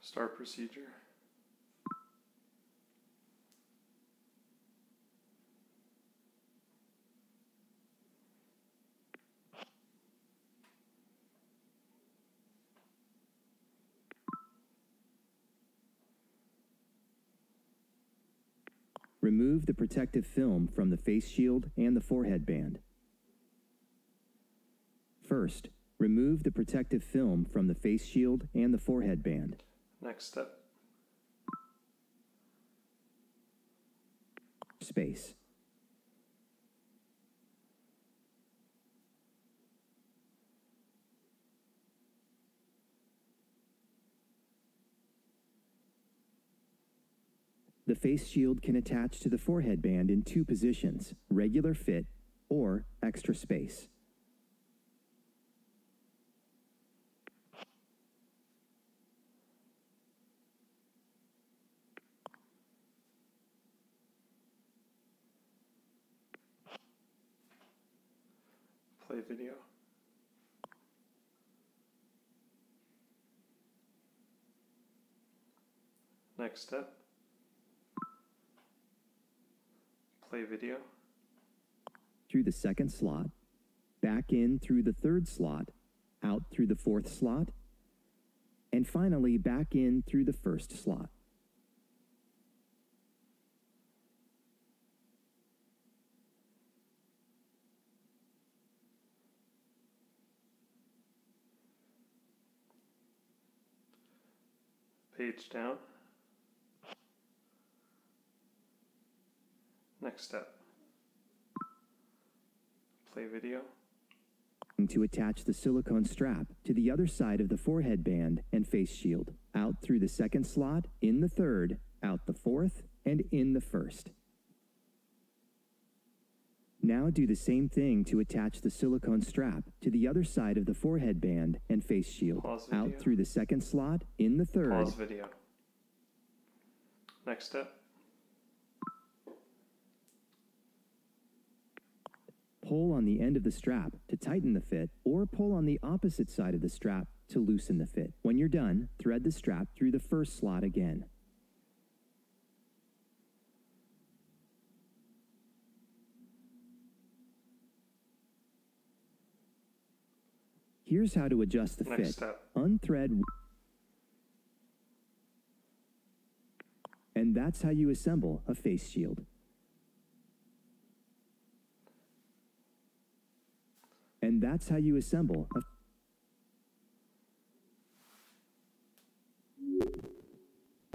Start procedure. Remove the protective film from the face shield and the forehead band. First, remove the protective film from the face shield and the forehead band. Next step. Space. The face shield can attach to the forehead band in two positions, regular fit or extra space. Play video. Next step. Play video. through the second slot, back in through the third slot, out through the fourth slot, and finally back in through the first slot. Page down. Next step. Play video. To attach the silicone strap to the other side of the forehead band and face shield, out through the second slot, in the third, out the fourth, and in the first. Now do the same thing to attach the silicone strap to the other side of the forehead band and face shield, Pause out through the second slot, in the third, Pause video. Next step. Pull on the end of the strap to tighten the fit, or pull on the opposite side of the strap to loosen the fit. When you're done, thread the strap through the first slot again. Here's how to adjust the Next fit. step. Unthread. And that's how you assemble a face shield. And that's how you assemble a